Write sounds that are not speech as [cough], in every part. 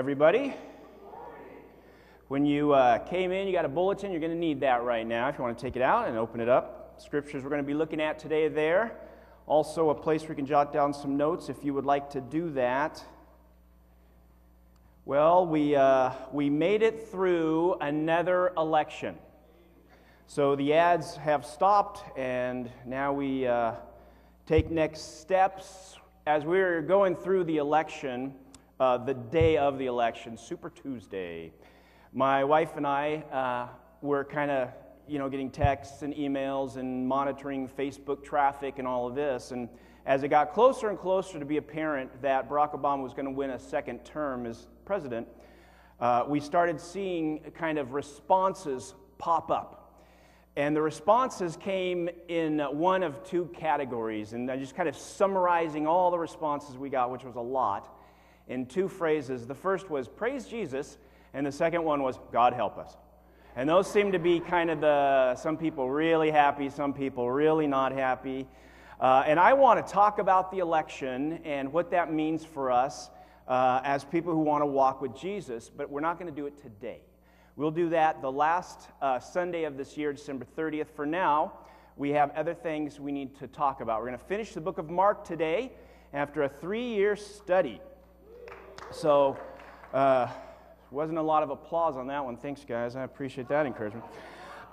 Everybody. When you uh, came in, you got a bulletin. You're going to need that right now if you want to take it out and open it up. Scriptures we're going to be looking at today there. Also, a place where you can jot down some notes if you would like to do that. Well, we, uh, we made it through another election. So the ads have stopped, and now we uh, take next steps. As we're going through the election, uh, the day of the election, Super Tuesday, my wife and I uh, were kind of, you know, getting texts and emails and monitoring Facebook traffic and all of this. And as it got closer and closer to be apparent that Barack Obama was going to win a second term as president, uh, we started seeing kind of responses pop up. And the responses came in one of two categories. And I'm just kind of summarizing all the responses we got, which was a lot in two phrases. The first was, Praise Jesus, and the second one was, God help us. And those seem to be kind of the, some people really happy, some people really not happy. Uh, and I want to talk about the election and what that means for us uh, as people who want to walk with Jesus, but we're not going to do it today. We'll do that the last uh, Sunday of this year, December 30th. For now, we have other things we need to talk about. We're going to finish the book of Mark today after a three year study. So, uh, wasn't a lot of applause on that one. Thanks, guys. I appreciate that encouragement.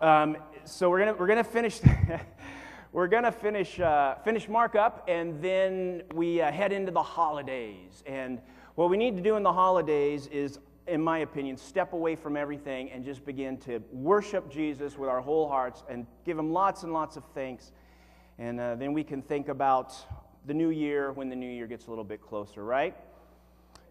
Um, so we're gonna we're gonna finish. [laughs] we're gonna finish uh, finish Mark up, and then we uh, head into the holidays. And what we need to do in the holidays is, in my opinion, step away from everything and just begin to worship Jesus with our whole hearts and give Him lots and lots of thanks. And uh, then we can think about the new year when the new year gets a little bit closer, right?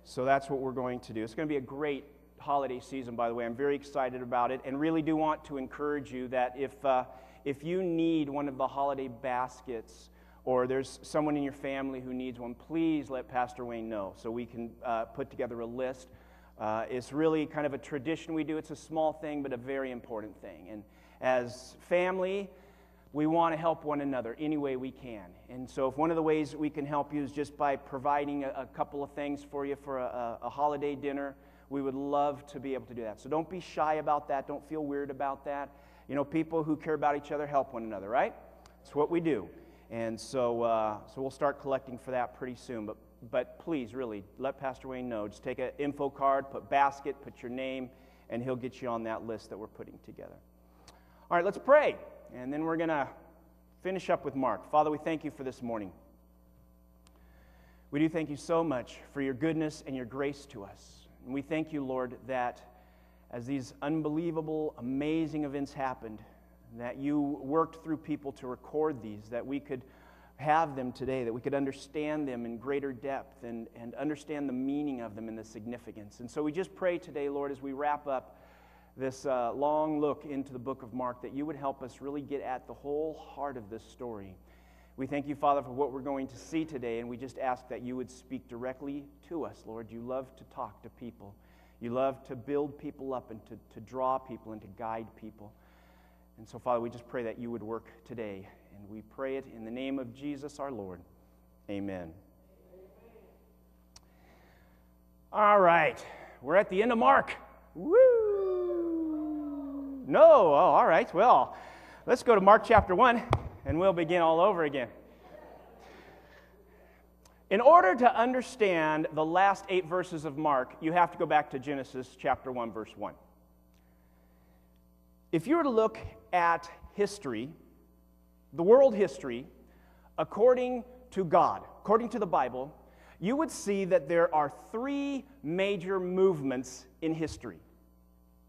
So that's what we're going to do. It's going to be a great holiday season, by the way. I'm very excited about it and really do want to encourage you that if, uh, if you need one of the holiday baskets or there's someone in your family who needs one, please let Pastor Wayne know so we can uh, put together a list. Uh, it's really kind of a tradition we do. It's a small thing, but a very important thing. And as family, we want to help one another any way we can. And so, if one of the ways we can help you is just by providing a, a couple of things for you for a, a, holiday dinner, we would love to be able to do that. So, don't be shy about that. Don't feel weird about that. You know, people who care about each other help one another, right? It's what we do. And so, uh, so we'll start collecting for that pretty soon. But, but please, really, let Pastor Wayne know. Just take an info card, put basket, put your name, and he'll get you on that list that we're putting together. All right, let's pray. And then we're going to finish up with Mark. Father, we thank you for this morning. We do thank you so much for your goodness and your grace to us. And we thank you, Lord, that as these unbelievable, amazing events happened, that you worked through people to record these, that we could have them today, that we could understand them in greater depth and, and understand the meaning of them and the significance. And so we just pray today, Lord, as we wrap up this uh, long look into the book of Mark, that you would help us really get at the whole heart of this story. We thank you, Father, for what we're going to see today, and we just ask that you would speak directly to us, Lord. You love to talk to people, you love to build people up and to, to draw people and to guide people. And so, Father, we just pray that you would work today, and we pray it in the name of Jesus our Lord. Amen. All right, we're at the end of Mark. Woo! No? Oh, all right. Well, let's go to Mark chapter 1 and we'll begin all over again. In order to understand the last eight verses of Mark, you have to go back to Genesis chapter 1, verse 1. If you were to look at history, the world history, according to God, according to the Bible, you would see that there are three major movements in history.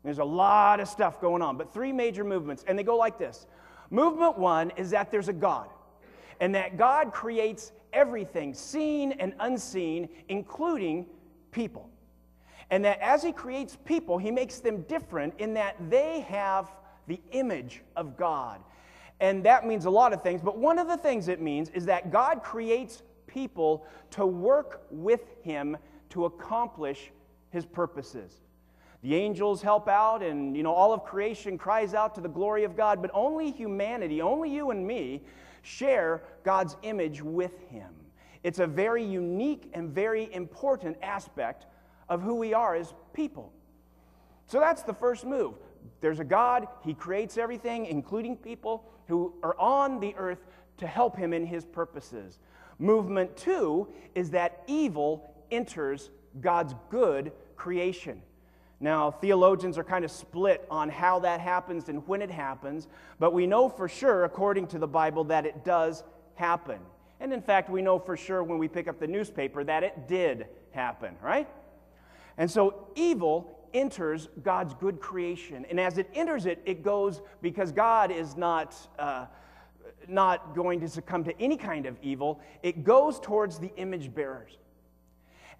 There's a lot of stuff going on, but three major movements, and they go like this. Movement one is that there's a God, and that God creates everything, seen and unseen, including people. And that as He creates people, He makes them different in that they have the image of God. And that means a lot of things, but one of the things it means is that God creates people to work with Him to accomplish His purposes. The angels help out, and you know, all of creation cries out to the glory of God, but only humanity, only you and me, share God's image with Him. It's a very unique and very important aspect of who we are as people. So that's the first move. There's a God, He creates everything, including people who are on the earth to help Him in His purposes. Movement two is that evil enters God's good creation. Now, theologians are kind of split on how that happens and when it happens, but we know for sure, according to the Bible, that it does happen. And in fact, we know for sure when we pick up the newspaper that it did happen, right? And so evil enters God's good creation. And as it enters it, it goes because God is not. Uh, not going to succumb to any kind of evil, it goes towards the image bearers.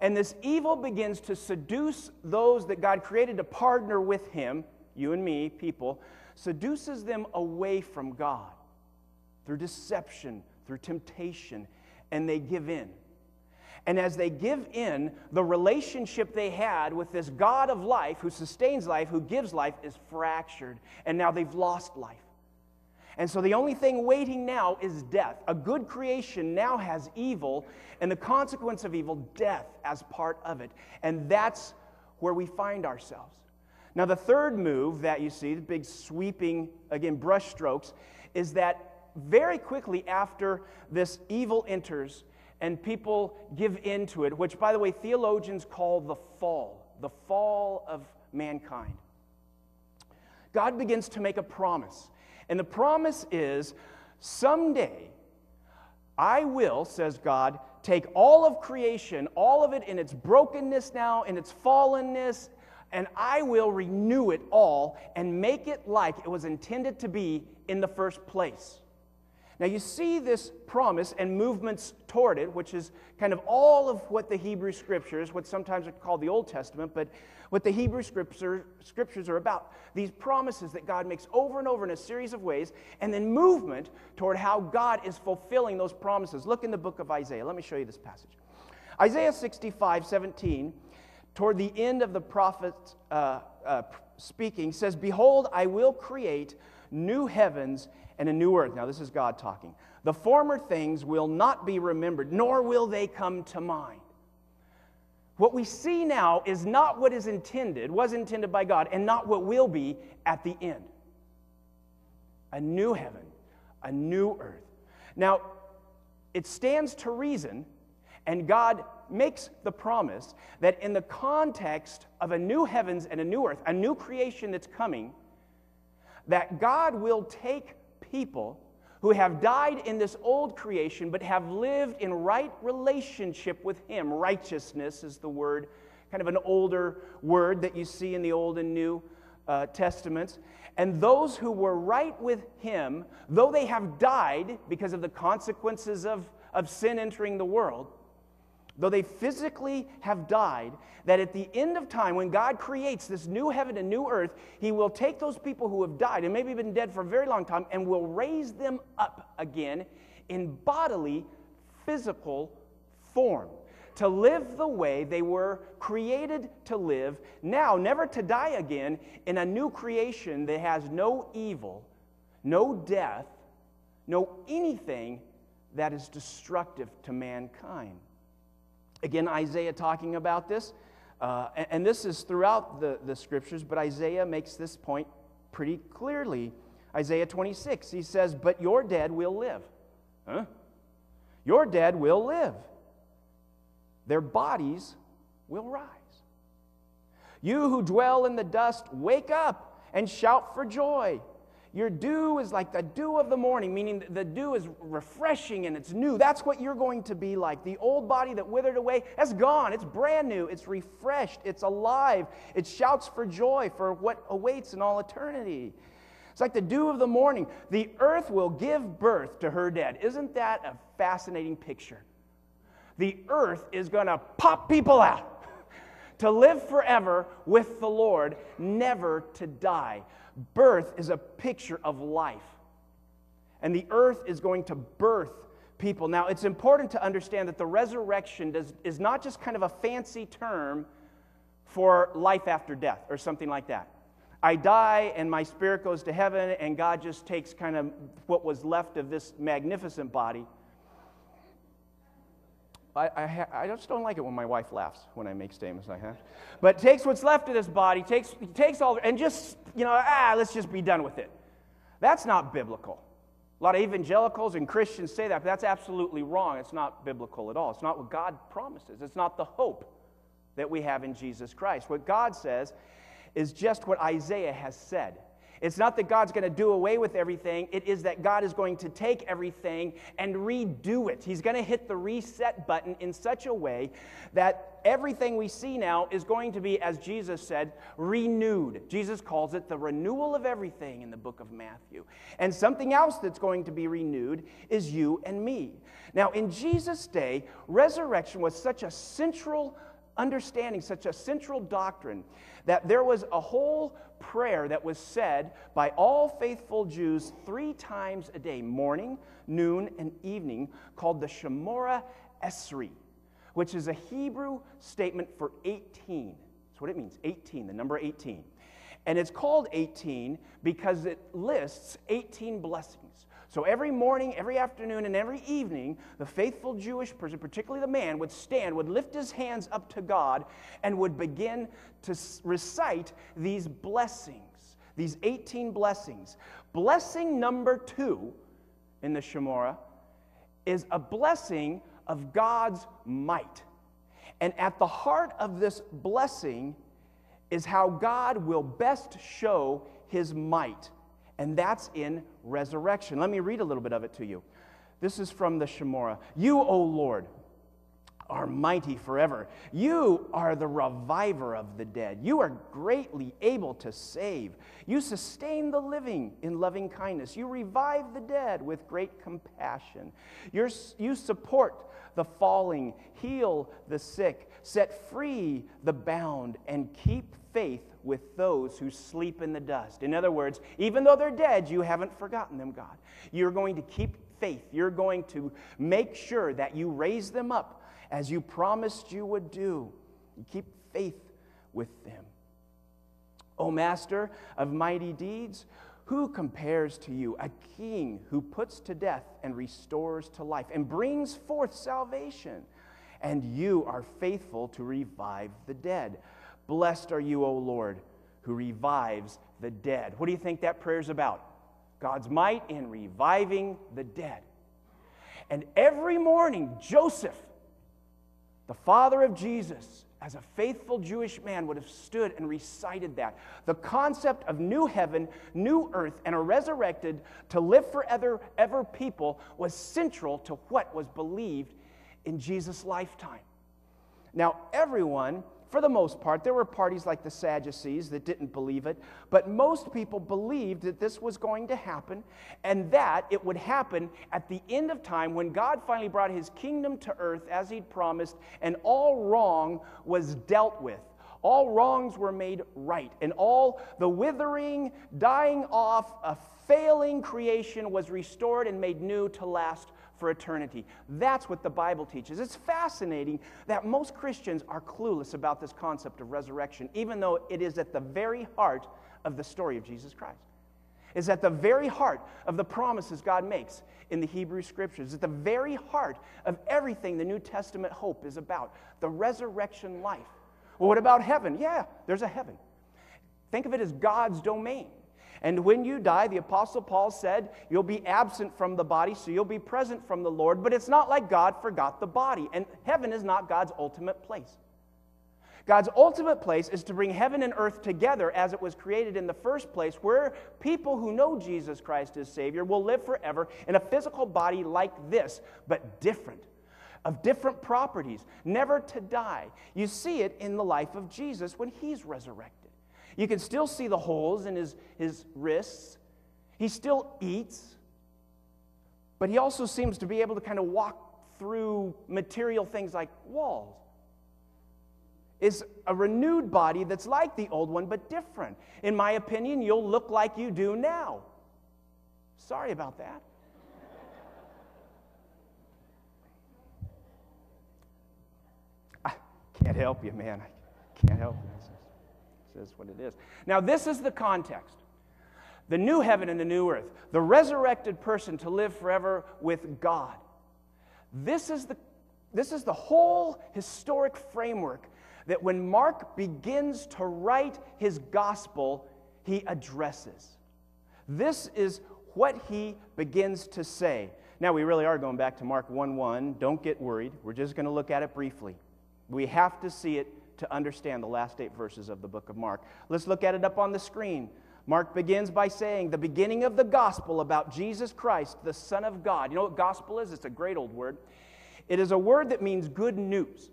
And this evil begins to seduce those that God created to partner with Him, you and me, people, seduces them away from God through deception, through temptation, and they give in. And as they give in, the relationship they had with this God of life, who sustains life, who gives life, is fractured. And now they've lost life. And so the only thing waiting now is death. A good creation now has evil, and the consequence of evil, death, as part of it. And that's where we find ourselves. Now, the third move that you see, the big sweeping, again, brush strokes, is that very quickly after this evil enters and people give in to it, which, by the way, theologians call the fall, the fall of mankind, God begins to make a promise. And the promise is someday I will, says God, take all of creation, all of it in its brokenness now, in its fallenness, and I will renew it all and make it like it was intended to be in the first place. Now, you see this promise and movements toward it, which is kind of all of what the Hebrew Scriptures, what sometimes are called the Old Testament, but what the Hebrew scripture, Scriptures are about. These promises that God makes over and over in a series of ways, and then movement toward how God is fulfilling those promises. Look in the book of Isaiah. Let me show you this passage. Isaiah 65, 17, toward the end of the prophet uh, uh, speaking, says, Behold, I will create new heavens and a new earth. Now, this is God talking. The former things will not be remembered, nor will they come to mind. What we see now is not what is intended, was intended by God, and not what will be at the end. A new heaven, a new earth. Now, it stands to reason, and God makes the promise that in the context of a new heavens and a new earth, a new creation that's coming, that God will take people who have died in this old creation but have lived in right relationship with Him. Righteousness is the word, kind of an older word that you see in the Old and New uh, Testaments. And those who were right with Him, though they have died because of the consequences of, of sin entering the world, though they physically have died, that at the end of time, when God creates this new heaven and new earth, He will take those people who have died and maybe been dead for a very long time and will raise them up again in bodily, physical form to live the way they were created to live, now never to die again in a new creation that has no evil, no death, no anything that is destructive to mankind. Again, Isaiah talking about this. Uh, and, and, this is throughout the, the scriptures, but Isaiah makes this point pretty clearly. Isaiah 26, he says, But your dead will live. Huh? Your dead will live. Their bodies will rise. You who dwell in the dust, wake up and shout for joy. Your dew is like the dew of the morning, meaning the dew is refreshing and it's new. That's what you're going to be like. The old body that withered away has gone. It's brand new. It's refreshed. It's alive. It shouts for joy for what awaits in all eternity. It's like the dew of the morning. The earth will give birth to her dead. Isn't that a fascinating picture? The earth is going to pop people out to live forever with the Lord, never to die. Birth is a picture of life. And the earth is going to birth people. Now, it's important to understand that the resurrection does, is not just kind of a fancy term for life after death or something like that. I die and my spirit goes to heaven, and God just takes kind of what was left of this magnificent body. I, I, I, just don't like it when my wife laughs when I make statements like that. But takes what's left of this body, takes, takes all, and just, you know, ah, let's just be done with it. That's not biblical. A lot of evangelicals and Christians say that, but that's absolutely wrong. It's not biblical at all. It's not what God promises. It's not the hope that we have in Jesus Christ. What God says is just what Isaiah has said. It's not that God's going to do away with everything, it is that God is going to take everything and redo it. He's going to hit the reset button in such a way that everything we see now is going to be, as Jesus said, renewed. Jesus calls it the renewal of everything in the book of Matthew. And something else that's going to be renewed is you and me. Now, in Jesus' day, resurrection was such a central understanding, such a central doctrine, that there was a whole prayer that was said by all faithful Jews three times a day morning, noon, and evening called the Shemoneh Esrei, which is a Hebrew statement for 18. That's what it means 18, the number 18. And it's called 18 because it lists 18 blessings. So every morning, every afternoon, and every evening, the faithful Jewish person, particularly the man, would stand, would lift his hands up to God, and would begin to recite these blessings, these 18 blessings. Blessing number two in the Shemoneh is a blessing of God's might. And at the heart of this blessing is how God will best show his might and that's in resurrection. Let me read a little bit of it to you. This is from the Shemoneh. You, O Lord, are mighty forever. You are the reviver of the dead. You are greatly able to save. You sustain the living in loving kindness. You revive the dead with great compassion. You're, you support the falling, heal the sick, set free the bound, and keep faith with those who sleep in the dust. In other words, even though they're dead, you haven't forgotten them, God. You're going to keep faith. You're going to make sure that you raise them up as you promised you would do. You keep faith with them. O Master of mighty deeds, who compares to you? A king who puts to death and restores to life and brings forth salvation. And you are faithful to revive the dead. Blessed are you, O Lord, who revives the dead. What do you think that prayer is about? God's might in reviving the dead. And every morning, Joseph, the father of Jesus, as a faithful Jewish man, would have stood and recited that. The concept of new heaven, new earth, and a resurrected to live forever ever people was central to what was believed in Jesus' lifetime. Now, everyone for the most part, there were parties like the Sadducees that didn't believe it, but most people believed that this was going to happen and that it would happen at the end of time when God finally brought his kingdom to earth as he'd promised and all wrong was dealt with. All wrongs were made right, and all the withering, dying off, a failing creation was restored and made new to last for eternity. That's what the Bible teaches. It's fascinating that most Christians are clueless about this concept of resurrection, even though it is at the very heart of the story of Jesus Christ. Is at the very heart of the promises God makes in the Hebrew Scriptures. At the very heart of everything the New Testament hope is about the resurrection life. Well, what about heaven? Yeah, there's a heaven. Think of it as God's domain. And when you die, the Apostle Paul said, you'll be absent from the body, so you'll be present from the Lord. But it's not like God forgot the body. And heaven is not God's ultimate place. God's ultimate place is to bring heaven and earth together as it was created in the first place, where people who know Jesus Christ as Savior will live forever in a physical body like this, but different, of different properties, never to die. You see it in the life of Jesus when he's resurrected. You can still see the holes in his, his wrists. He still eats, but he also seems to be able to kind of walk through material things like walls. Is a renewed body that's like the old one, but different. In my opinion, you'll look like you do now. Sorry about that. [laughs] I can't help you, man. I can't help you is what it is. Now, this is the context the new heaven and the new earth, the resurrected person to live forever with God. This is the this is the whole historic framework that when Mark begins to write his gospel, he addresses. This is what he begins to say. Now, we really are going back to Mark 1 1. Don't get worried. We're just going to look at it briefly. We have to see it to understand the last eight verses of the book of Mark. Let's look at it up on the screen. Mark begins by saying, the beginning of the gospel about Jesus Christ, the Son of God. You know what gospel is? It's a great old word. It is a word that means good news.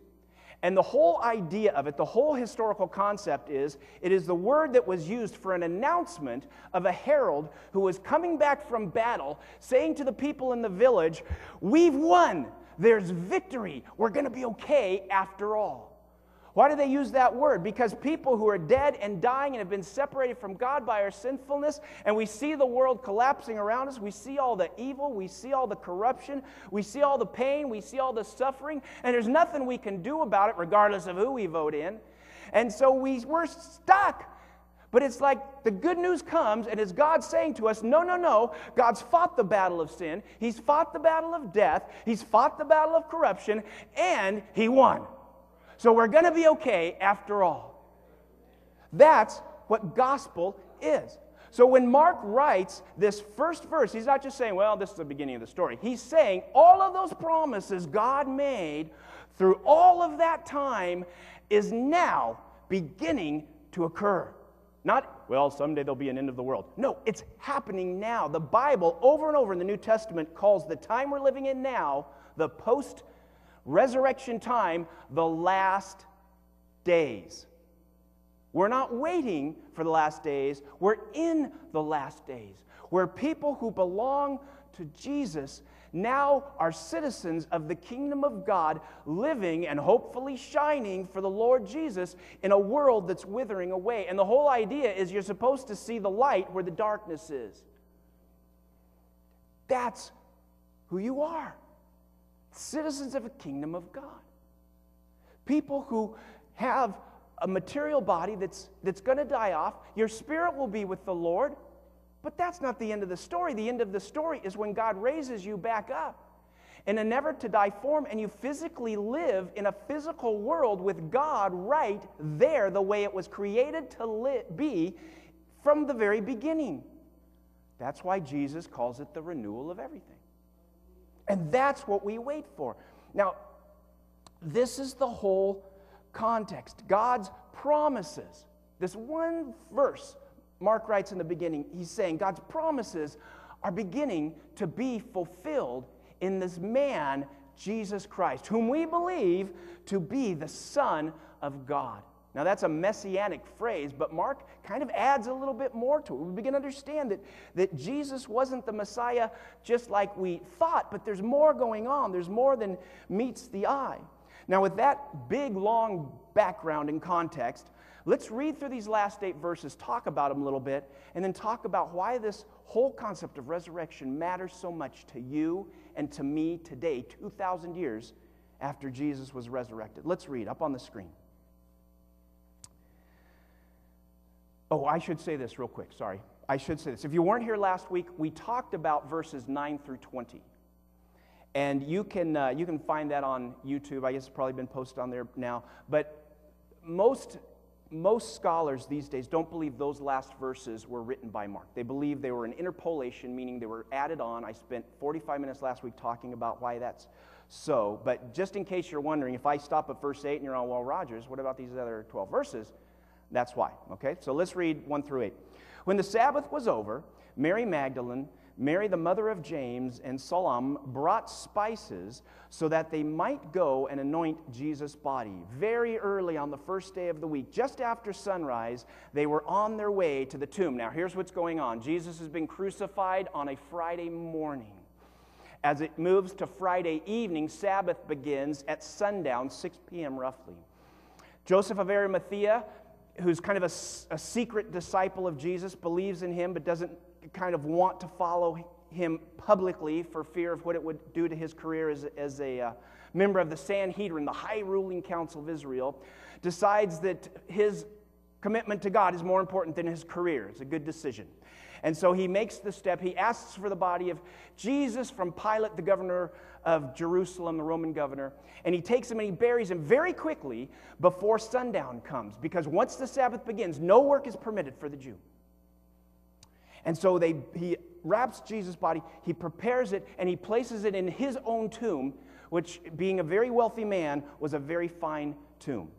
And the whole idea of it, the whole historical concept is it is the word that was used for an announcement of a herald who was coming back from battle, saying to the people in the village, We've won. There's victory. We're going to be okay after all. Why do they use that word? Because people who are dead and dying and have been separated from God by our sinfulness, and we see the world collapsing around us, we see all the evil, we see all the corruption, we see all the pain, we see all the suffering, and there's nothing we can do about it, regardless of who we vote in. And so we, we're stuck. But it's like the good news comes, and it's God saying to us, No, no, no. God's fought the battle of sin. He's fought the battle of death. He's fought the battle of corruption, and He won. So we're going to be okay after all. That's what gospel is. So when Mark writes this first verse, he's not just saying, well, this is the beginning of the story. He's saying all of those promises God made through all of that time is now beginning to occur. Not, well, someday there'll be an end of the world. No, it's happening now. The Bible, over and over in the New Testament, calls the time we're living in now the post resurrection time, the last days. We're not waiting for the last days, we're in the last days, where people who belong to Jesus now are citizens of the kingdom of God, living and hopefully shining for the Lord Jesus in a world that's withering away. And the whole idea is you're supposed to see the light where the darkness is. That's who you are citizens of a kingdom of God. People who have a material body that's, that's going to die off. Your spirit will be with the Lord. But that's not the end of the story. The end of the story is when God raises you back up in a never to die form and you physically live in a physical world with God right there, the way it was created to li- be from the very beginning. That's why Jesus calls it the renewal of everything. And that's what we wait for. Now, this is the whole context. God's promises. This one verse, Mark writes in the beginning, he's saying God's promises are beginning to be fulfilled in this man, Jesus Christ, whom we believe to be the Son of God. Now, that's a messianic phrase, but Mark kind of adds a little bit more to it. We begin to understand that, that Jesus wasn't the Messiah just like we thought, but there's more going on. There's more than meets the eye. Now, with that big, long background and context, let's read through these last eight verses, talk about them a little bit, and then talk about why this whole concept of resurrection matters so much to you and to me today, 2,000 years after Jesus was resurrected. Let's read up on the screen. Oh, I should say this real quick. Sorry. I should say this. If you weren't here last week, we talked about verses 9 through 20. And you can, uh, you can find that on YouTube. I guess it's probably been posted on there now. But most, most scholars these days don't believe those last verses were written by Mark. They believe they were an interpolation, meaning they were added on. I spent 45 minutes last week talking about why that's so. But just in case you're wondering, if I stop at verse 8 and you're on, well, Rodgers, what about these other 12 verses? That's why. Okay, so let's read 1 through 8. When the Sabbath was over, Mary Magdalene, Mary the mother of James, and Salome brought spices so that they might go and anoint Jesus' body. Very early on the first day of the week, just after sunrise, they were on their way to the tomb. Now, here's what's going on Jesus has been crucified on a Friday morning. As it moves to Friday evening, Sabbath begins at sundown, 6 p.m. roughly. Joseph of Arimathea who's kind of a, a secret disciple of Jesus, believes in him, but doesn't kind of want to follow him publicly for fear of what it would do to his career as, as a uh, member of the Sanhedrin, the high ruling council of Israel, decides that his commitment to God is more important than his career. It's a good decision. And so he makes the step. He asks for the body of Jesus from Pilate, the governor of Jerusalem, the Roman governor. And he takes him and he buries him very quickly before sundown comes. Because once the Sabbath begins, no work is permitted for the Jew. And so they, he wraps Jesus' body, he prepares it, and he places it in his own tomb, which, being a very wealthy man, was a very fine tomb.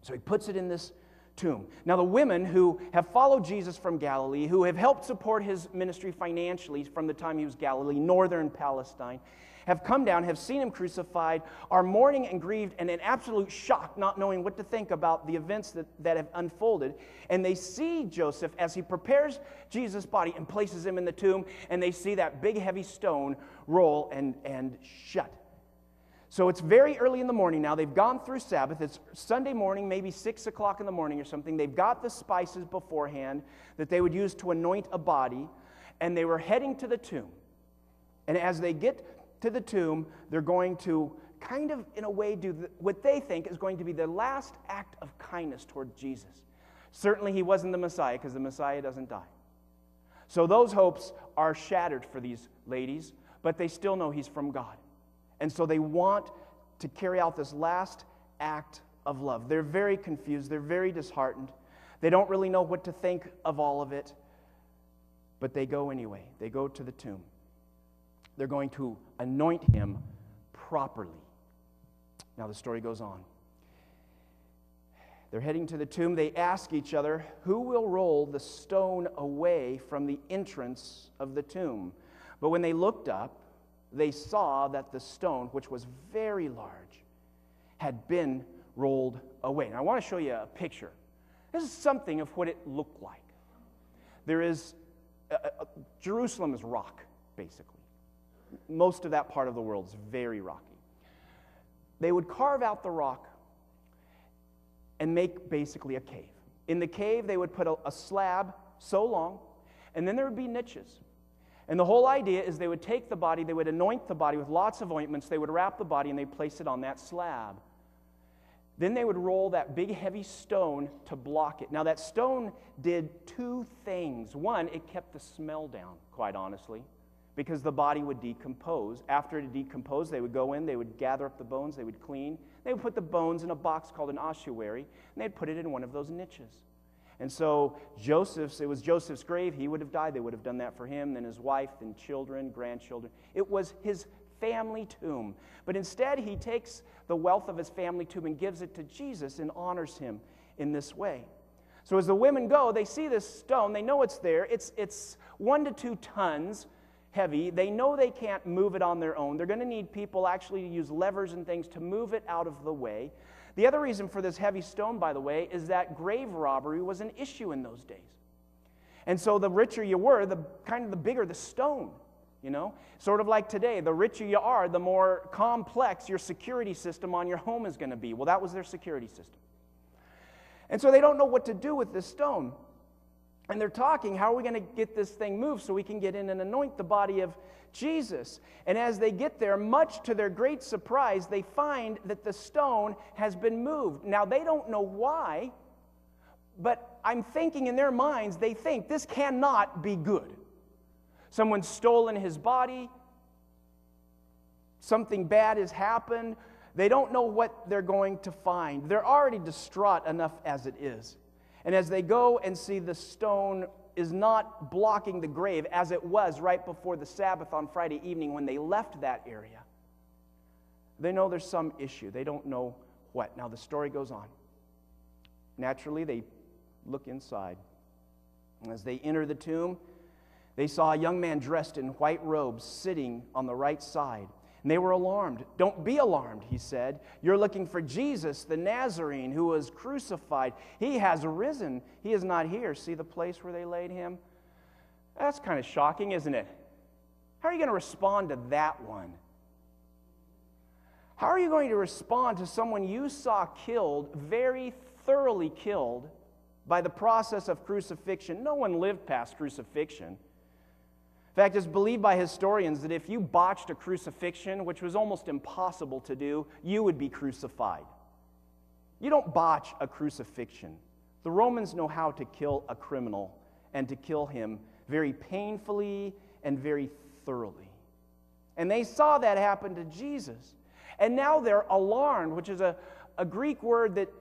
So he puts it in this tomb. Now, the women who have followed Jesus from Galilee, who have helped support his ministry financially from the time he was Galilee, northern Palestine, have come down, have seen him crucified, are mourning and grieved and in absolute shock, not knowing what to think about the events that, that have unfolded. And they see Joseph as he prepares Jesus' body and places him in the tomb, and they see that big heavy stone roll and, and shut. So it's very early in the morning now. They've gone through Sabbath. It's Sunday morning, maybe six o'clock in the morning or something. They've got the spices beforehand that they would use to anoint a body, and they were heading to the tomb. And as they get to the tomb, they're going to kind of, in a way, do what they think is going to be the last act of kindness toward Jesus. Certainly, he wasn't the Messiah because the Messiah doesn't die. So those hopes are shattered for these ladies, but they still know he's from God. And so they want to carry out this last act of love. They're very confused, they're very disheartened. They don't really know what to think of all of it, but they go anyway. They go to the tomb. They're going to anoint him properly. Now the story goes on. They're heading to the tomb. They ask each other, Who will roll the stone away from the entrance of the tomb? But when they looked up, they saw that the stone, which was very large, had been rolled away. Now, I want to show you a picture. This is something of what it looked like. There is, uh, uh, Jerusalem is rock, basically. Most of that part of the world is very rocky. They would carve out the rock and make basically a cave. In the cave, they would put a, a slab so long, and then there would be niches. And the whole idea is they would take the body, they would anoint the body with lots of ointments, they would wrap the body, and they'd place it on that slab. Then they would roll that big heavy stone to block it. Now, that stone did two things. One, it kept the smell down, quite honestly, because the body would decompose. After it decomposed, they would go in, they would gather up the bones, they would clean. They would put the bones in a box called an ossuary, and they'd put it in one of those niches. And so Joseph's, it was Joseph's grave. He would have died. They would have done that for him, then his wife, then children, grandchildren. It was his family tomb. But instead, he takes the wealth of his family tomb and gives it to Jesus and honors him in this way. So as the women go, they see this stone. They know it's there. It's, it's one to two tons heavy. They know they can't move it on their own. They're going to need people actually to use levers and things to move it out of the way. The other reason for this heavy stone, by the way, is that grave robbery was an issue in those days. And so the richer you were, the kind of the bigger the stone, you know? Sort of like today, the richer you are, the more complex your security system on your home is going to be. Well, that was their security system. And so they don't know what to do with this stone. And they're talking, how are we going to get this thing moved so we can get in and anoint the body of Jesus. And as they get there, much to their great surprise, they find that the stone has been moved. Now, they don't know why, but I'm thinking in their minds, they think this cannot be good. Someone's stolen his body, something bad has happened. They don't know what they're going to find. They're already distraught enough as it is. And as they go and see the stone is not blocking the grave as it was right before the Sabbath on Friday evening when they left that area. They know there's some issue. They don't know what. Now, the story goes on. Naturally, they look inside. As they enter the tomb, they saw a young man dressed in white robes sitting on the right side. And they were alarmed. Don't be alarmed, he said. You're looking for Jesus, the Nazarene, who was crucified. He has risen. He is not here. See the place where they laid him? That's kind of shocking, isn't it? How are you going to respond to that one? How are you going to respond to someone you saw killed, very thoroughly killed, by the process of crucifixion? No one lived past crucifixion. In fact, it's believed by historians that if you botched a crucifixion, which was almost impossible to do, you would be crucified. You don't botch a crucifixion. The Romans know how to kill a criminal, and to kill him very painfully and very thoroughly. And they saw that happen to Jesus. And now they're alarmed, which is a, a Greek word that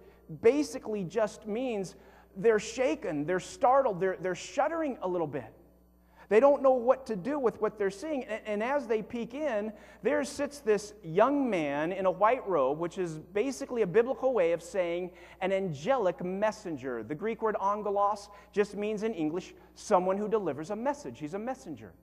basically just means they're shaken, they're startled, they're, they're shuddering a little bit. They don't know what to do with what they're seeing. And, and, as they peek in, there sits this young man in a white robe, which is basically a biblical way of saying an angelic messenger. The Greek word angelos just means in English someone who delivers a message. He's a messenger.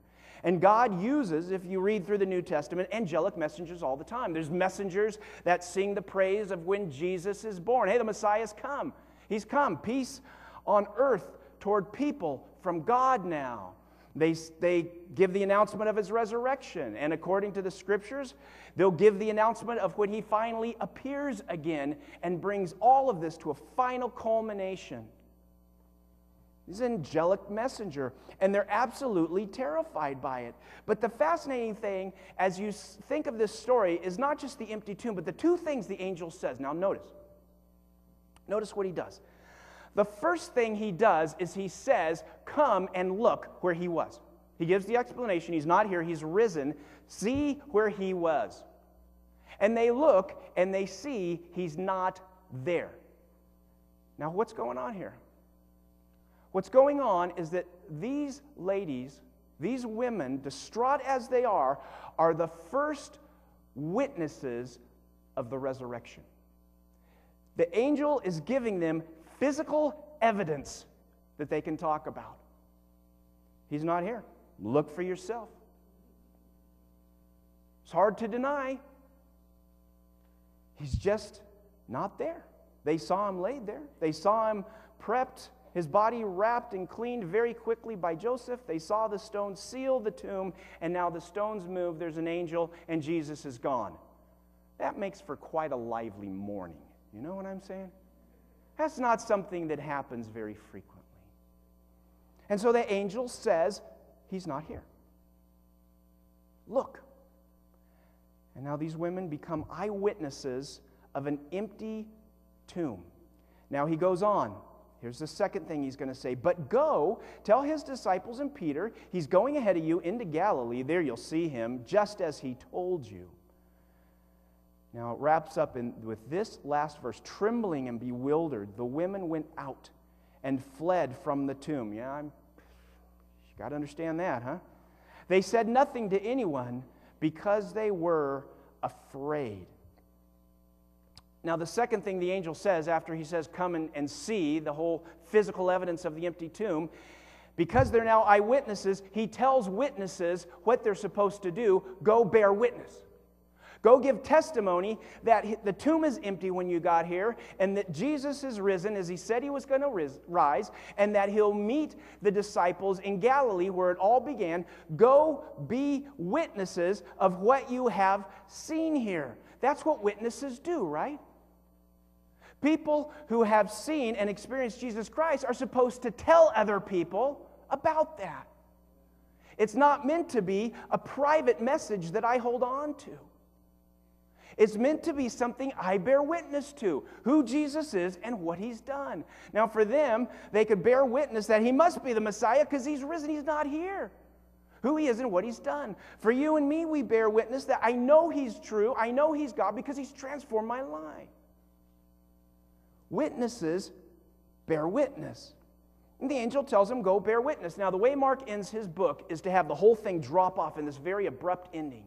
And God uses, if you read through the New Testament, angelic messengers all the time. There's messengers that sing the praise of when Jesus is born. Hey, the Messiah's come. He's come. Peace on earth toward people from God now. They, they give the announcement of his resurrection. And according to the scriptures, they'll give the announcement of when he finally appears again and brings all of this to a final culmination. An angelic messenger, and they're absolutely terrified by it. But the fascinating thing, as you think of this story, is not just the empty tomb, but the two things the angel says. Now, notice. Notice what he does. The first thing he does is he says, Come and look where he was. He gives the explanation. He's not here, he's risen. See where he was. And they look and they see he's not there. Now, what's going on here? What's going on is that these ladies, these women, distraught as they are, are the first witnesses of the resurrection. The angel is giving them physical evidence that they can talk about. He's not here. Look for yourself. It's hard to deny. He's just not there. They saw him laid there, they saw him prepped, his body wrapped and cleaned very quickly by Joseph. They saw the stones seal the tomb, and now the stones move. There's an angel, and Jesus is gone. That makes for quite a lively morning. You know what I'm saying? That's not something that happens very frequently. And so the angel says, He's not here. Look. And now these women become eyewitnesses of an empty tomb. Now he goes on. Here's the second thing he's going to say. But go, tell his disciples and Peter, he's going ahead of you into Galilee. There you'll see him, just as he told you. Now it wraps up in, with this last verse trembling and bewildered, the women went out and fled from the tomb. Yeah, I'm, you got to understand that, huh? They said nothing to anyone because they were afraid. Now, the second thing the angel says after he says, Come and, and see the whole physical evidence of the empty tomb, because they're now eyewitnesses, he tells witnesses what they're supposed to do go bear witness. Go give testimony that the tomb is empty when you got here, and that Jesus is risen as he said he was going to rise, and that he'll meet the disciples in Galilee where it all began. Go be witnesses of what you have seen here. That's what witnesses do, right? People who have seen and experienced Jesus Christ are supposed to tell other people about that. It's not meant to be a private message that I hold on to. It's meant to be something I bear witness to who Jesus is and what he's done. Now, for them, they could bear witness that he must be the Messiah because he's risen, he's not here. Who he is and what he's done. For you and me, we bear witness that I know he's true, I know he's God because he's transformed my life. Witnesses bear witness. And the angel tells him, Go bear witness. Now, the way Mark ends his book is to have the whole thing drop off in this very abrupt ending.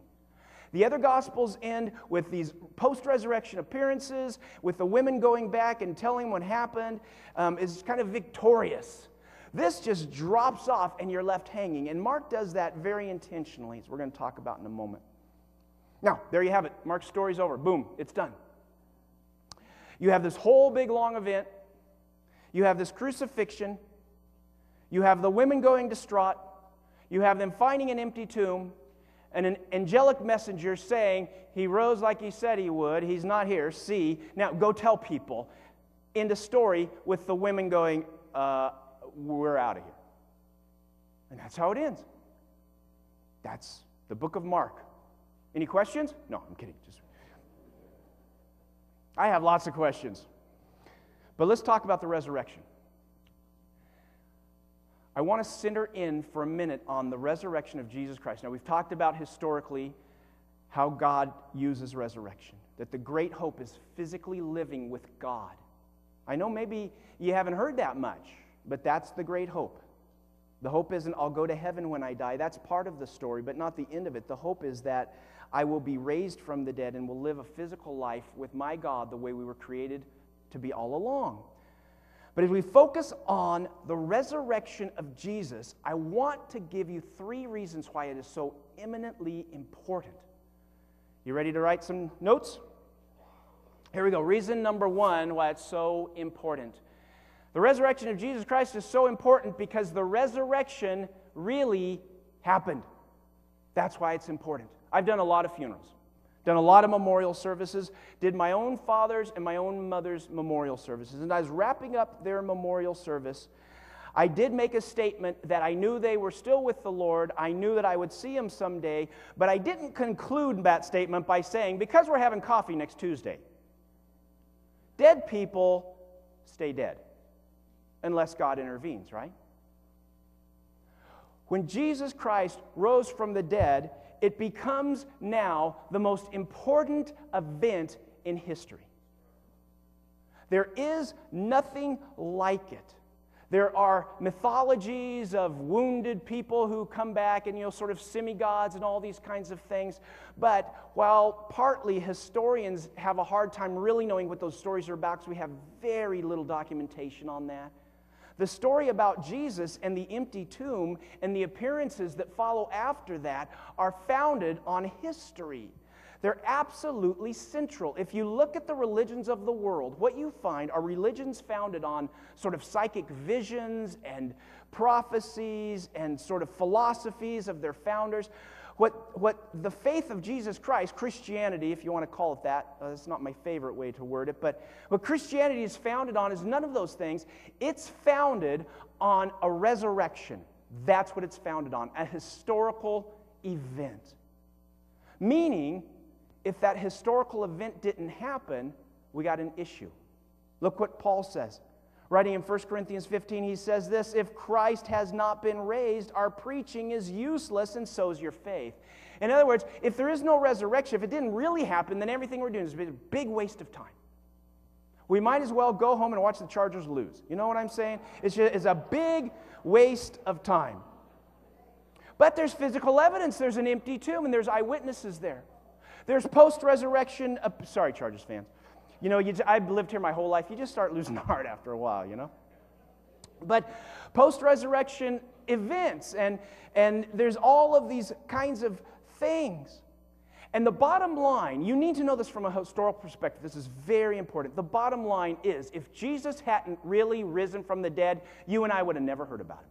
The other gospels end with these post resurrection appearances, with the women going back and telling what happened, um, is kind of victorious. This just drops off and you're left hanging. And Mark does that very intentionally, as we're going to talk about in a moment. Now, there you have it. Mark's story's over. Boom, it's done. You have this whole big long event. You have this crucifixion. You have the women going distraught. You have them finding an empty tomb and an angelic messenger saying, He rose like he said he would. He's not here. See. Now go tell people. In the story with the women going, uh, We're out of here. And that's how it ends. That's the book of Mark. Any questions? No, I'm kidding. Just I have lots of questions. But let's talk about the resurrection. I want to center in for a minute on the resurrection of Jesus Christ. Now, we've talked about historically how God uses resurrection, that the great hope is physically living with God. I know maybe you haven't heard that much, but that's the great hope. The hope isn't, I'll go to heaven when I die. That's part of the story, but not the end of it. The hope is that I will be raised from the dead and will live a physical life with my God the way we were created to be all along. But as we focus on the resurrection of Jesus, I want to give you three reasons why it is so eminently important. You ready to write some notes? Here we go. Reason number one why it's so important. The resurrection of Jesus Christ is so important because the resurrection really happened. That's why it's important. I've done a lot of funerals, done a lot of memorial services, did my own father's and my own mother's memorial services. And I was wrapping up their memorial service. I did make a statement that I knew they were still with the Lord. I knew that I would see them someday, but I didn't conclude that statement by saying, because we're having coffee next Tuesday, dead people stay dead unless God intervenes, right? When Jesus Christ rose from the dead, it becomes now the most important event in history. There is nothing like it. There are mythologies of wounded people who come back and, you know, sort of semi-gods and all these kinds of things. But while partly historians have a hard time really knowing what those stories are about, because we have very little documentation on that, the story about Jesus and the empty tomb and the appearances that follow after that are founded on history. They're absolutely central. If you look at the religions of the world, what you find are religions founded on sort of psychic visions and prophecies and sort of philosophies of their founders. What, what the faith of Jesus Christ, Christianity, if you want to call it that, uh, that's not my favorite way to word it, but what Christianity is founded on is none of those things. It's founded on a resurrection. That's what it's founded on, a historical event. Meaning, if that historical event didn't happen, we got an issue. Look what Paul says. Writing in 1 Corinthians 15, he says this If Christ has not been raised, our preaching is useless, and so is your faith. In other words, if there is no resurrection, if it didn't really happen, then everything we're doing is a big waste of time. We might as well go home and watch the Chargers lose. You know what I'm saying? It's, just, it's a big waste of time. But there's physical evidence. There's an empty tomb, and there's eyewitnesses there. There's post resurrection, uh, sorry, Chargers fans. You know, you, I've lived here my whole life. You just start losing heart after a while, you know? But post resurrection events, and, and there's all of these kinds of things. And the bottom line, you need to know this from a historical perspective. This is very important. The bottom line is if Jesus hadn't really risen from the dead, you and I would have never heard about him.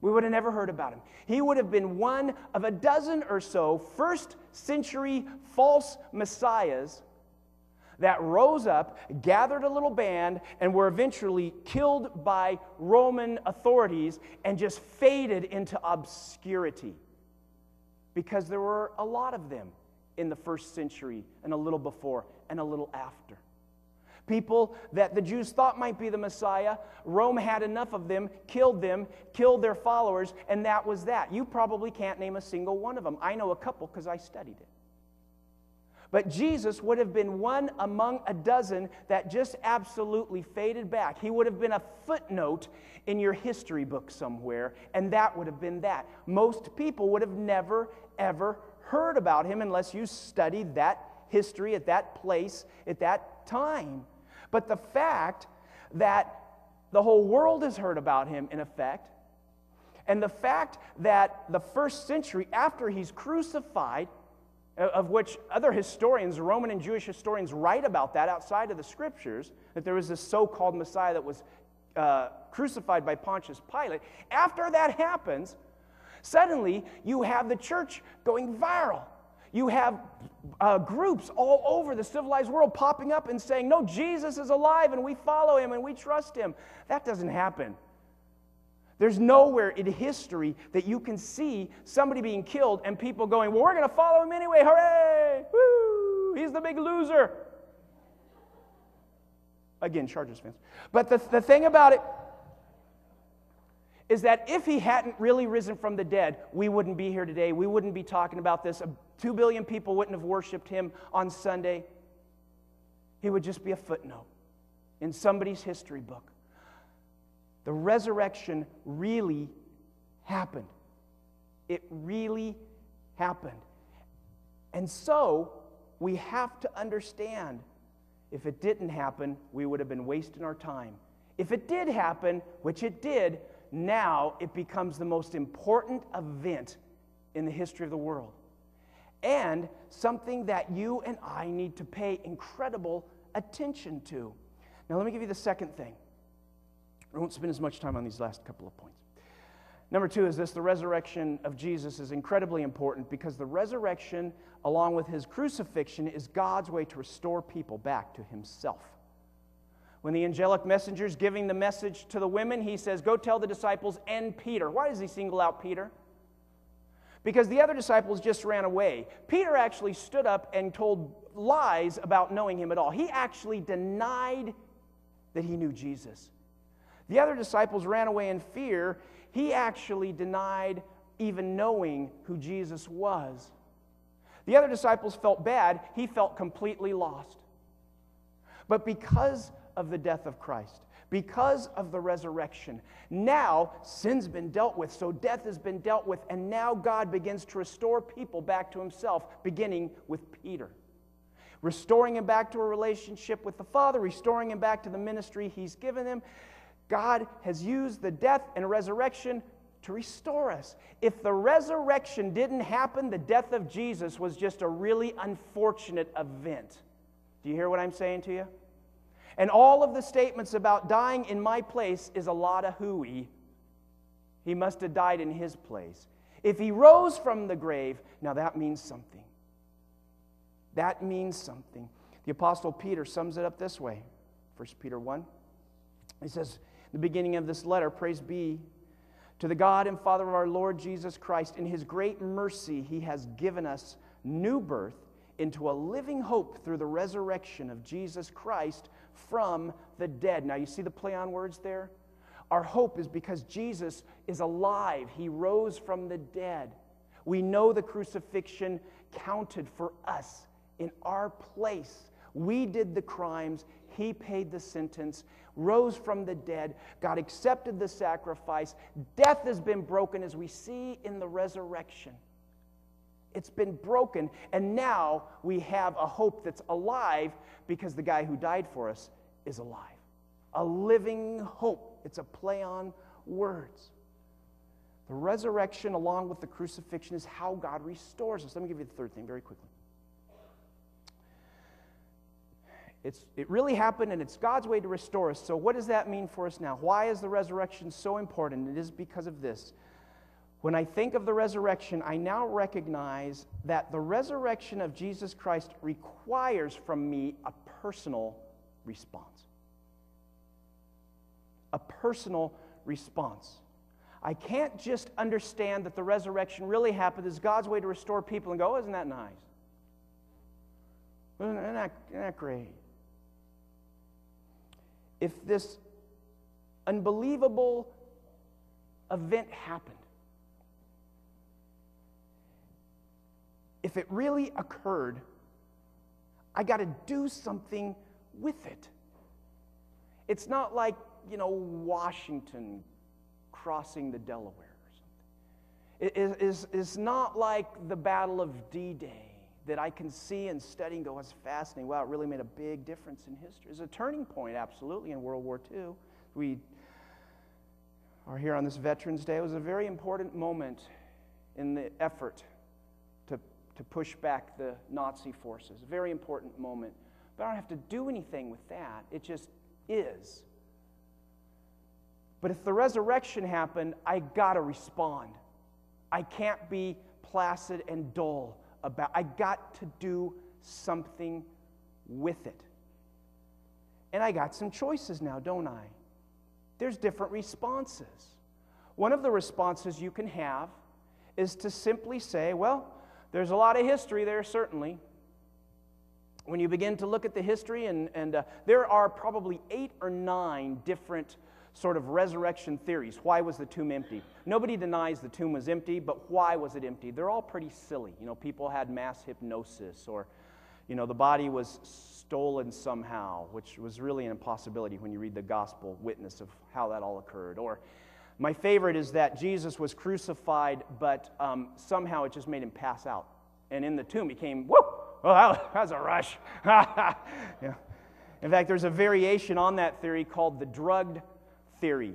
We would have never heard about him. He would have been one of a dozen or so first century false messiahs that rose up, gathered a little band, and were eventually killed by Roman authorities and just faded into obscurity. Because there were a lot of them in the first century and a little before and a little after. People that the Jews thought might be the Messiah, Rome had enough of them, killed them, killed their followers, and that was that. You probably can't name a single one of them. I know a couple because I studied it. But Jesus would have been one among a dozen that just absolutely faded back. He would have been a footnote in your history book somewhere, and that would have been that. Most people would have never, ever heard about him unless you studied that history at that place at that time. But the fact that the whole world has heard about him, in effect, and the fact that the first century after he's crucified, of which other historians, Roman and Jewish historians, write about that outside of the scriptures, that there was this so called Messiah that was uh, crucified by Pontius Pilate. After that happens, suddenly you have the church going viral. You have uh, groups all over the civilized world popping up and saying, No, Jesus is alive and we follow him and we trust him. That doesn't happen there's nowhere in history that you can see somebody being killed and people going, Well, we're going to follow him anyway. Hooray! Woo! He's the big loser. Again, Chargers fans. But the, the thing about it, is that if he hadn't really risen from the dead, we wouldn't be here today. We wouldn't be talking about this. Two billion people wouldn't have worshiped him on Sunday. He would just be a footnote in somebody's history book. The resurrection really happened. It really happened. And so we have to understand if it didn't happen, we would have been wasting our time. If it did happen, which it did, now it becomes the most important event in the history of the world. And something that you and I need to pay incredible attention to. Now, let me give you the second thing. I won't spend as much time on these last couple of points. Number two is this the resurrection of Jesus is incredibly important because the resurrection, along with his crucifixion, is God's way to restore people back to himself. When the angelic messenger is giving the message to the women, he says, Go tell the disciples and Peter. Why does he single out Peter? Because the other disciples just ran away. Peter actually stood up and told lies about knowing him at all. He actually denied that he knew Jesus. The other disciples ran away in fear. He actually denied even knowing who Jesus was. The other disciples felt bad. He felt completely lost. But because of the death of Christ, because of the resurrection. Now, sin's been dealt with, so death has been dealt with, and now God begins to restore people back to himself, beginning with Peter. Restoring him back to a relationship with the Father, restoring him back to the ministry he's given him. God has used the death and resurrection to restore us. If the resurrection didn't happen, the death of Jesus was just a really unfortunate event. Do you hear what I'm saying to you? And all of the statements about dying in my place is a lot of hooey. He must have died in his place. If he rose from the grave, now that means something. That means something. The Apostle Peter sums it up this way 1 Peter 1. He says, the beginning of this letter, Praise be to the God and Father of our Lord Jesus Christ. In his great mercy, he has given us new birth into a living hope through the resurrection of Jesus Christ from the dead. Now, you see the play on words there? Our hope is because Jesus is alive, He rose from the dead. We know the crucifixion counted for us in our place. We did the crimes, He paid the sentence, rose from the dead. God accepted the sacrifice. Death has been broken, as we see in the resurrection. It's been broken, and now we have a hope that's alive because the guy who died for us is alive. A living hope. It's a play on words. The resurrection, along with the crucifixion, is how God restores us. Let me give you the third thing very quickly. It's, it really happened, and it's God's way to restore us. So, what does that mean for us now? Why is the resurrection so important? It is because of this. When I think of the resurrection, I now recognize that the resurrection of Jesus Christ requires from me a personal response. A personal response. I can't just understand that the resurrection really happened as God's way to restore people and go, oh, isn't that nice? Isn't that, isn't that great? If this unbelievable event happened, if it really occurred, I got to do something with it. It's not like, you know, Washington crossing the Delaware or something. It is, it's not like the Battle of D Day that I can see and study and go, it's fascinating. Wow, it really made a big difference in history. It's a turning point, absolutely, in World War II. We are here on this Veterans Day. It was a very important moment in the effort to push back the Nazi forces. A very important moment. But I don't have to do anything with that, it just is. But if the resurrection happened, I got to respond. I can't be placid and dull about I got to do something with it. And I got some choices now, don't I? There's different responses. One of the responses you can have is to simply say, well, there's a lot of history there, certainly. When you begin to look at the history, and, and uh, there are probably eight or nine different sort of resurrection theories. Why was the tomb empty? Nobody denies the tomb was empty, but why was it empty? They're all pretty silly. You know, people had mass hypnosis, or, you know, the body was stolen somehow, which was really an impossibility when you read the gospel witness of how that all occurred. Or, my favorite is that Jesus was crucified, but um, somehow it just made him pass out. And in the tomb, he came, whoop! Well, that was a rush. [laughs] yeah. In fact, there's a variation on that theory called the drugged theory,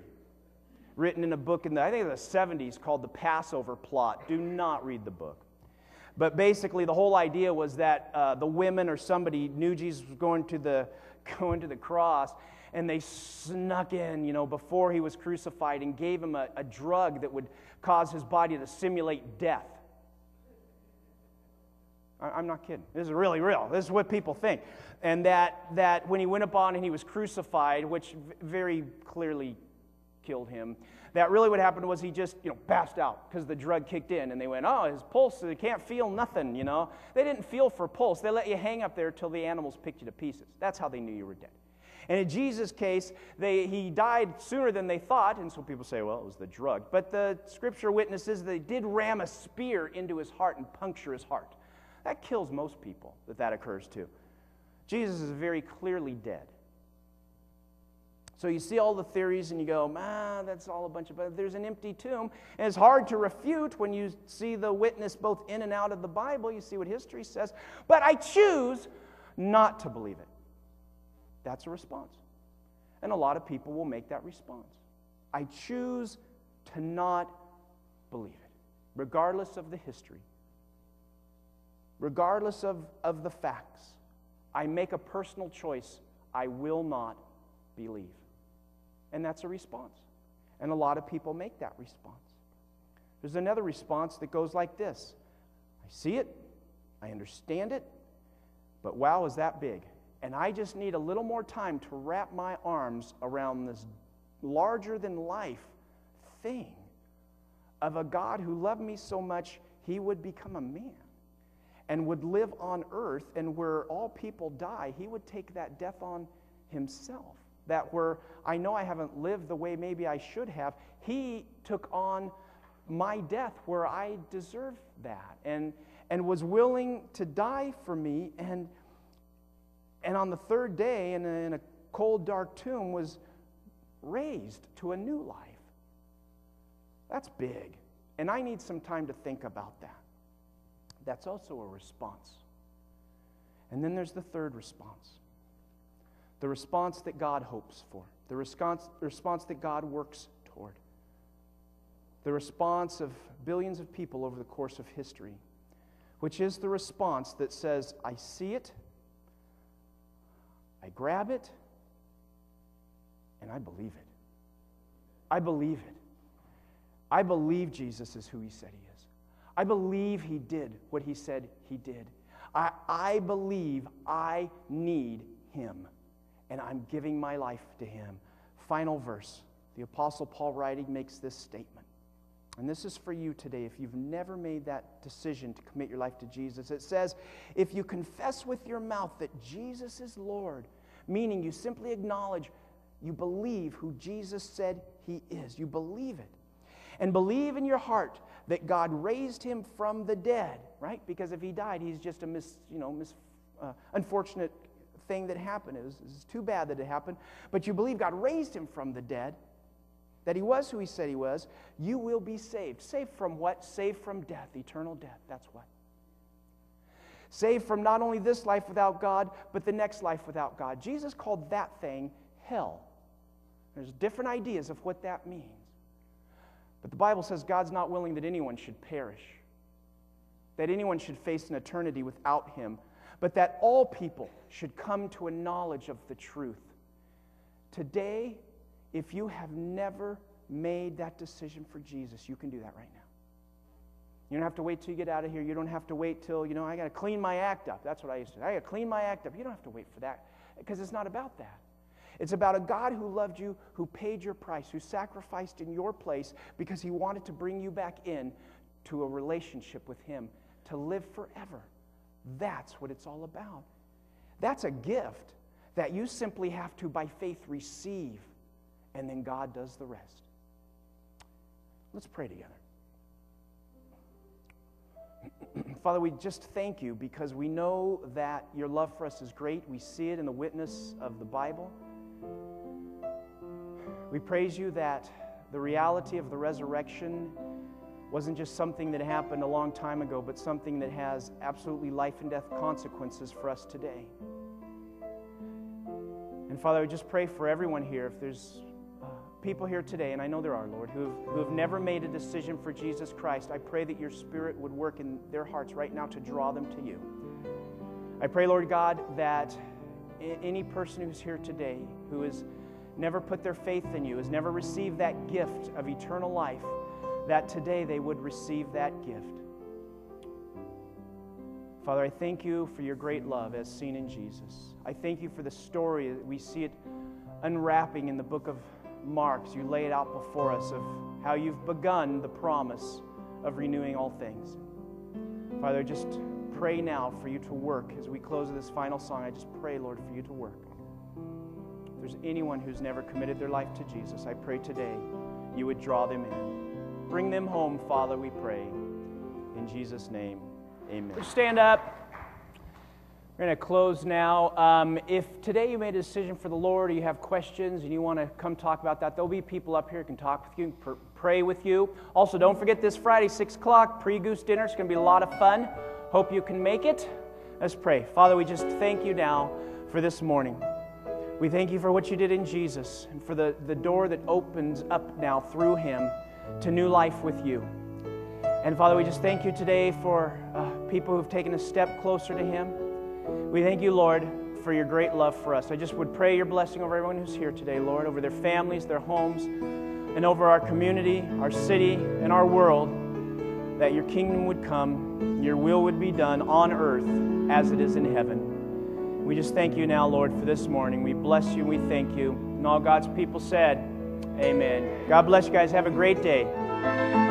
written in a book in the, I think the 70s called The Passover Plot. Do not read the book. But basically, the whole idea was that uh, the women or somebody knew Jesus was going to the, [laughs] going to the cross, and they snuck in, you know, before he was crucified and gave him a, a drug that would cause his body to simulate death. I'm not kidding. This is really real. This is what people think. And that, that when he went upon and he was crucified, which very clearly killed him, that really what happened was he just, you know, passed out because the drug kicked in and they went, oh, his pulse, they can't feel nothing, you know. They didn't feel for pulse. They let you hang up there till the animals picked you to pieces. That's how they knew you were dead. And in Jesus' case, they, he died sooner than they thought, and so people say, well, it was the drug. But the scripture witnesses they did ram a spear into his heart and puncture his heart. That kills most people that that occurs to. Jesus is very clearly dead. So you see all the theories and you go, ah, that's all a bunch of, but there's an empty tomb. And it's hard to refute when you see the witness both in and out of the Bible. You see what history says. But I choose not to believe it. That's a response. And a lot of people will make that response. I choose to not believe it, regardless of the history, regardless of, of the facts. I make a personal choice. I will not believe. And that's a response. And a lot of people make that response. There's another response that goes like this I see it, I understand it, but wow, is that big? And I just need a little more time to wrap my arms around this larger than life thing of a God who loved me so much, he would become a man and would live on earth, and where all people die, he would take that death on himself. That where I know I haven't lived the way maybe I should have, he took on my death where I deserve that and, and was willing to die for me. And and on the third day, in a, in a cold, dark tomb, was raised to a new life. That's big. And I need some time to think about that. That's also a response. And then there's the third response the response that God hopes for, the response, response that God works toward, the response of billions of people over the course of history, which is the response that says, I see it, I grab it and I believe it. I believe it. I believe Jesus is who he said he is. I believe he did what he said he did. I, I believe I need him, and I'm giving my life to him. Final verse. The Apostle Paul writing makes this statement. And this is for you today if you've never made that decision to commit your life to Jesus. It says, if you confess with your mouth that Jesus is Lord, meaning you simply acknowledge, you believe who Jesus said he is, you believe it. And believe in your heart that God raised him from the dead, right? Because if he died, he's just a mis, you know, mis, uh, unfortunate thing that happened. It was, it was too bad that it happened. But you believe God raised him from the dead that he was who he said he was, you will be saved. Saved from what? Saved from death, eternal death. That's what. Saved from not only this life without God, but the next life without God. Jesus called that thing hell. There's different ideas of what that means. But the Bible says God's not willing that anyone should perish, that anyone should face an eternity without him, but that all people should come to a knowledge of the truth. Today, if you have never made that decision for Jesus, you can do that right now. You don't have to wait till you get out of here. You don't have to wait till, you know, I got to clean my act up. That's what I used to do. I got to clean my act up. You don't have to wait for that because it's not about that. It's about a God who loved you, who paid your price, who sacrificed in your place because he wanted to bring you back in to a relationship with him to live forever. That's what it's all about. That's a gift that you simply have to, by faith, receive and then God does the rest. Let's pray together. [clears throat] Father, we just thank you because we know that your love for us is great. We see it in the witness of the Bible. We praise you that the reality of the resurrection wasn't just something that happened a long time ago, but something that has absolutely life and death consequences for us today. And Father, I just pray for everyone here. If there's uh, people here today, and I know there are, Lord, who have, who have never made a decision for Jesus Christ, I pray that your Spirit would work in their hearts right now to draw them to you. I pray, Lord God, that any person who's here today who is never put their faith in you, has never received that gift of eternal life, that today they would receive that gift. Father, I thank you for your great love as seen in Jesus. I thank you for the story. We see it unwrapping in the book of Mark. You lay it out before us of how you've begun the promise of renewing all things. Father, just pray now for you to work as we close this final song. I just pray, Lord, for you to work. If there's anyone who's never committed their life to Jesus, I pray today you would draw them in. Bring them home, Father, we pray. In Jesus' name. Amen. Stand up. We're going to close now. Um, if today you made a decision for the Lord, or you have questions and you want to come talk about that, there'll be people up here who can talk with you, pr- pray with you. Also, don't forget this Friday, 6 o'clock, pre goose dinner. It's going to be a lot of fun. Hope you can make it. Let's pray. Father, we just thank you now for this morning. We thank you for what you did in Jesus and for the, the door that opens up now through him to new life with you. And Father, we just thank you today for uh, people who've taken a step closer to Him. We thank you, Lord, for your great love for us. I just would pray your blessing over everyone who's here today, Lord, over their families, their homes, and over our community, our city, and our world, that your kingdom would come, your will would be done on earth as it is in heaven. We just thank you now, Lord, for this morning. We bless you we thank you. And all God's people said, Amen. God bless you guys. Have a great day.